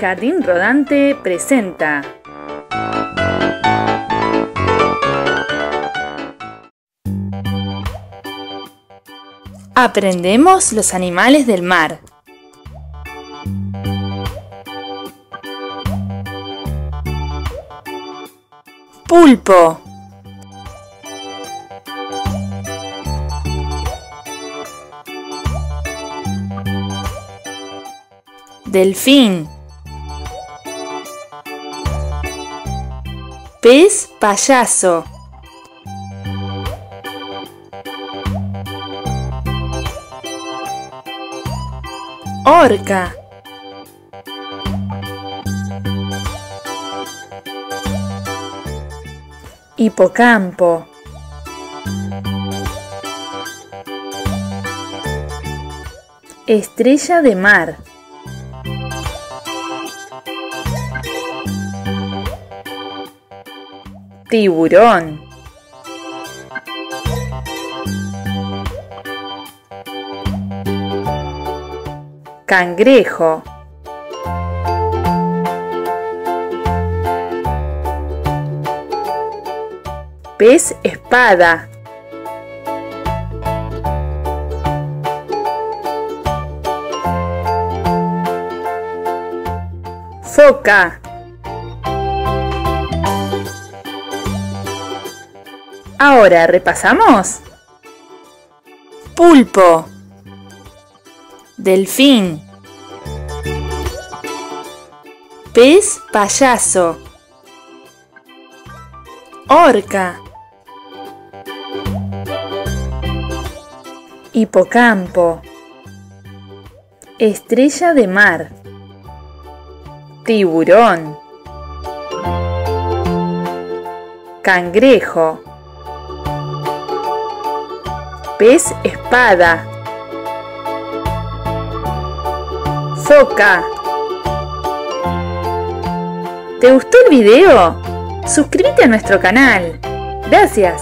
Jardín Rodante presenta. Aprendemos los animales del mar. Pulpo. Delfín. Pez payaso. Orca. Hipocampo. Estrella de mar. Tiburón. Cangrejo. Pez espada. Foca. Ahora, ¿repasamos? Pulpo. Delfín. Pez payaso. Orca. Hipocampo. Estrella de mar. Tiburón. Cangrejo. Pez espada. Foca. ¿Te gustó el video? Suscríbete a nuestro canal. Gracias.